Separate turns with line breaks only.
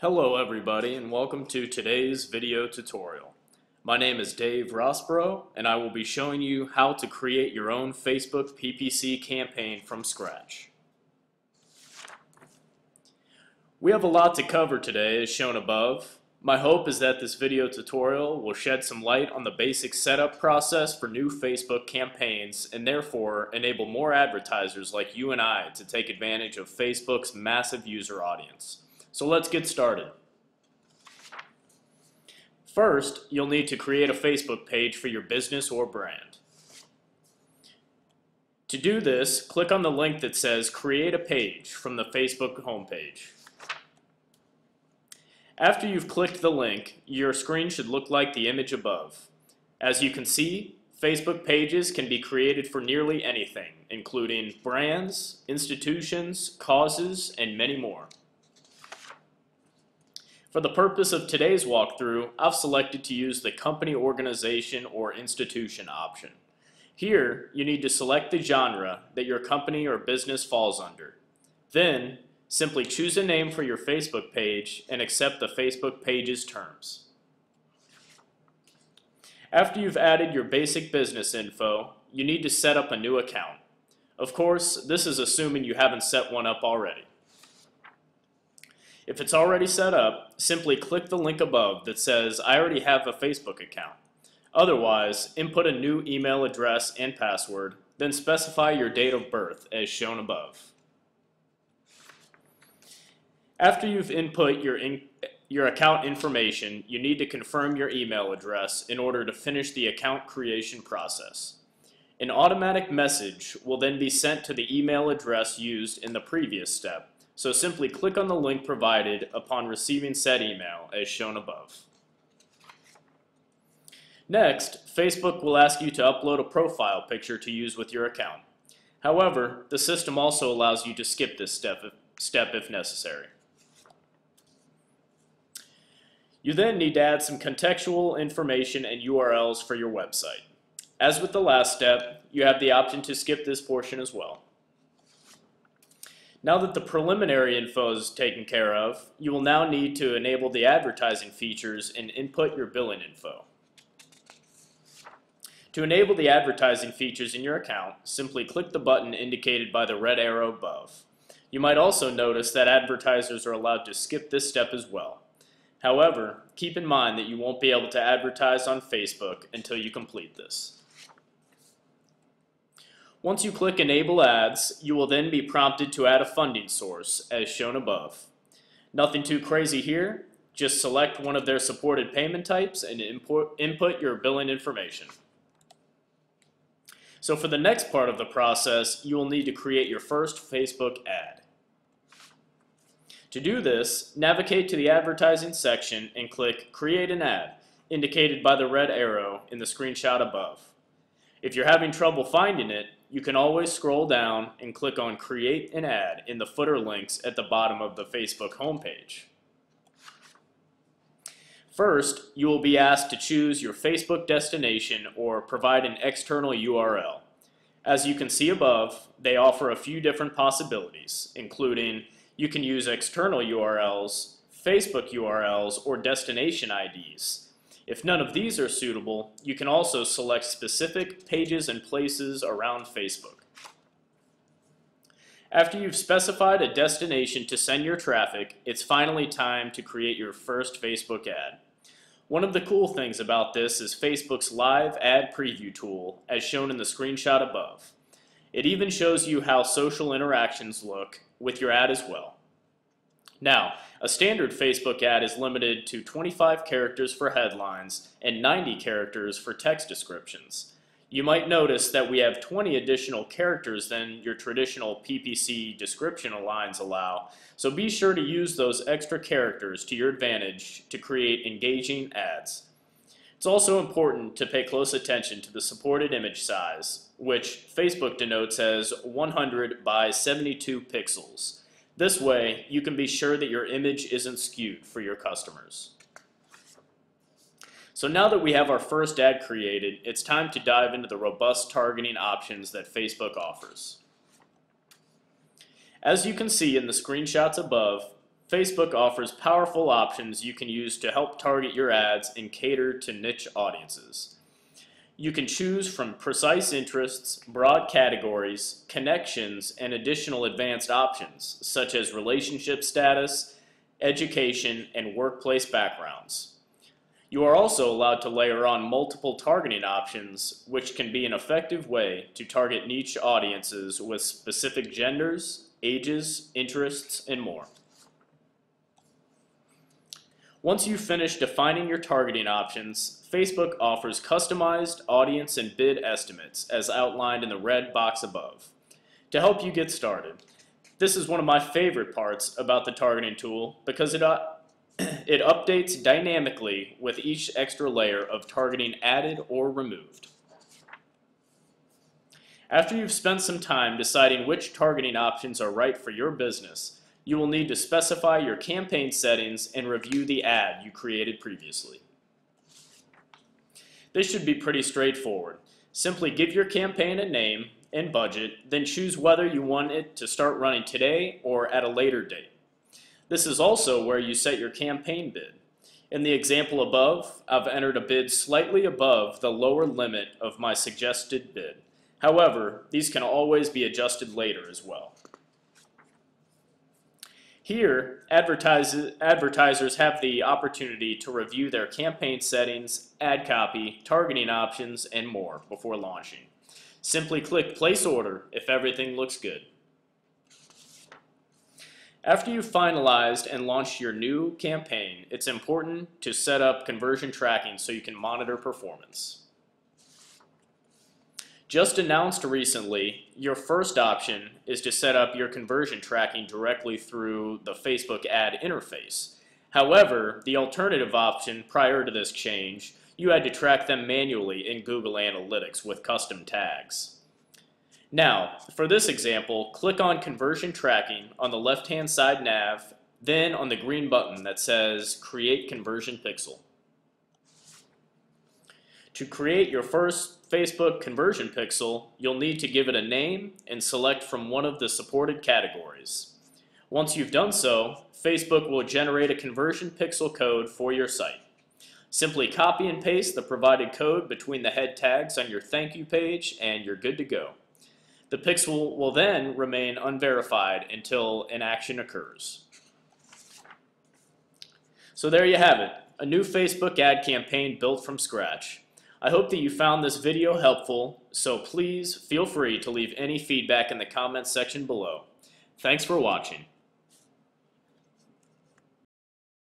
Hello everybody and welcome to today's video tutorial. My name is Dave Rossborough and I will be showing you how to create your own Facebook PPC campaign from scratch. We have a lot to cover today as shown above. My hope is that this video tutorial will shed some light on the basic setup process for new Facebook campaigns and therefore enable more advertisers like you and I to take advantage of Facebook's massive user audience. So let's get started. First, you'll need to create a Facebook page for your business or brand. To do this, click on the link that says Create a Page from the Facebook homepage. After you've clicked the link, your screen should look like the image above. As you can see, Facebook pages can be created for nearly anything, including brands, institutions, causes, and many more. For the purpose of today's walkthrough, I've selected to use the company organization or institution option. Here, you need to select the genre that your company or business falls under. Then, simply choose a name for your Facebook page and accept the Facebook page's terms. After you've added your basic business info, you need to set up a new account. Of course, this is assuming you haven't set one up already. If it's already set up, simply click the link above that says I already have a Facebook account. Otherwise, input a new email address and password, then specify your date of birth as shown above. After you've input your, in, your account information, you need to confirm your email address in order to finish the account creation process. An automatic message will then be sent to the email address used in the previous step, so simply click on the link provided upon receiving said email as shown above. Next, Facebook will ask you to upload a profile picture to use with your account. However, the system also allows you to skip this step if, step if necessary. You then need to add some contextual information and URLs for your website. As with the last step, you have the option to skip this portion as well. Now that the preliminary info is taken care of, you will now need to enable the advertising features and input your billing info. To enable the advertising features in your account, simply click the button indicated by the red arrow above. You might also notice that advertisers are allowed to skip this step as well. However, keep in mind that you won't be able to advertise on Facebook until you complete this. Once you click Enable Ads, you will then be prompted to add a funding source, as shown above. Nothing too crazy here, just select one of their supported payment types and import, input your billing information. So for the next part of the process, you will need to create your first Facebook ad. To do this, navigate to the advertising section and click Create an Ad, indicated by the red arrow in the screenshot above. If you're having trouble finding it, you can always scroll down and click on Create an Ad in the footer links at the bottom of the Facebook homepage. First, you will be asked to choose your Facebook destination or provide an external URL. As you can see above, they offer a few different possibilities, including you can use external URLs, Facebook URLs, or destination IDs. If none of these are suitable, you can also select specific pages and places around Facebook. After you've specified a destination to send your traffic, it's finally time to create your first Facebook ad. One of the cool things about this is Facebook's live ad preview tool, as shown in the screenshot above. It even shows you how social interactions look with your ad as well. Now, a standard Facebook ad is limited to 25 characters for headlines and 90 characters for text descriptions. You might notice that we have 20 additional characters than your traditional PPC description lines allow, so be sure to use those extra characters to your advantage to create engaging ads. It's also important to pay close attention to the supported image size, which Facebook denotes as 100 by 72 pixels. This way, you can be sure that your image isn't skewed for your customers. So now that we have our first ad created, it's time to dive into the robust targeting options that Facebook offers. As you can see in the screenshots above, Facebook offers powerful options you can use to help target your ads and cater to niche audiences. You can choose from precise interests, broad categories, connections, and additional advanced options, such as relationship status, education, and workplace backgrounds. You are also allowed to layer on multiple targeting options, which can be an effective way to target niche audiences with specific genders, ages, interests, and more. Once you finish defining your targeting options, Facebook offers customized audience and bid estimates as outlined in the red box above. To help you get started, this is one of my favorite parts about the targeting tool because it, uh, it updates dynamically with each extra layer of targeting added or removed. After you've spent some time deciding which targeting options are right for your business, you will need to specify your campaign settings and review the ad you created previously. This should be pretty straightforward. Simply give your campaign a name and budget, then choose whether you want it to start running today or at a later date. This is also where you set your campaign bid. In the example above, I've entered a bid slightly above the lower limit of my suggested bid. However, these can always be adjusted later as well. Here, advertisers have the opportunity to review their campaign settings, ad copy, targeting options, and more before launching. Simply click Place Order if everything looks good. After you've finalized and launched your new campaign, it's important to set up conversion tracking so you can monitor performance. Just announced recently, your first option is to set up your conversion tracking directly through the Facebook ad interface. However, the alternative option prior to this change, you had to track them manually in Google Analytics with custom tags. Now, for this example, click on Conversion Tracking on the left-hand side nav, then on the green button that says Create Conversion Pixel. To create your first Facebook conversion pixel, you'll need to give it a name and select from one of the supported categories. Once you've done so, Facebook will generate a conversion pixel code for your site. Simply copy and paste the provided code between the head tags on your thank you page and you're good to go. The pixel will then remain unverified until an action occurs. So there you have it, a new Facebook ad campaign built from scratch. I hope that you found this video helpful, so please feel free to leave any feedback in the comments section below. Thanks for watching.